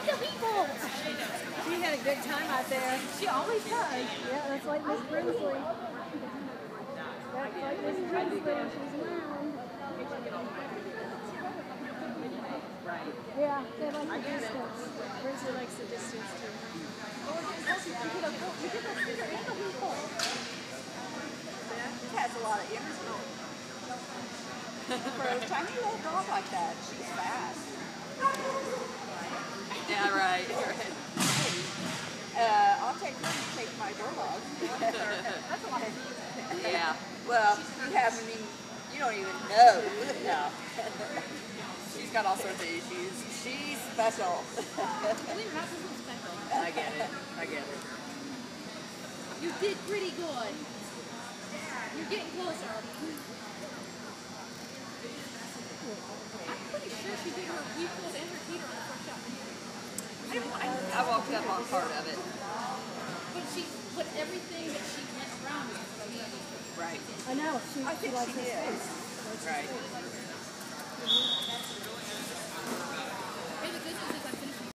at the people. She had a good time out there. She always does. Yeah, that's like Miss Brinsley. That's like Miss Brinsley. She's around. Yeah, they like the distance. Brinsley likes the distance too. Oh, plus you did a you did a finger and a weave pole. She has a lot of energy. For a tiny little dog like that, she's fast. Yeah, right. right. Uh, I'll take her to take my bulldog. That's a lot of Yeah. well, you haven't even, you don't even know. No. she's got all sorts of issues. She's special. Believe it or not, this one's special. I get it. I get it. You did pretty good. You're getting closer. I'm pretty sure she did her weave poles and her teeter on the first shot. I, I, I walked up on part of it. But she put everything that she went around with. Right. I know. She, I she think likes she his did. Right.